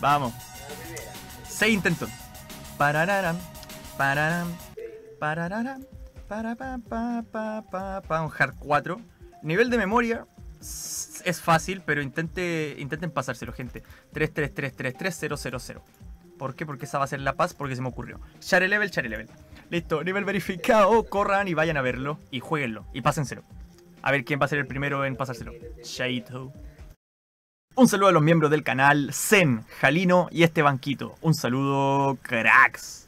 Vamos. Seis intentos. Parararam, pararam, parararam, para pa un hard 4. Nivel de memoria es fácil, pero intente, intenten pasárselo, gente. 333333000. ¿Por qué? Porque esa va a ser la paz, porque se me ocurrió. Share level, share level. Listo, nivel verificado. Corran y vayan a verlo y jueguenlo y pásenselo. A ver quién va a ser el primero en pasárselo. Shaito. Un saludo a los miembros del canal, Zen, Jalino y este banquito. Un saludo, cracks.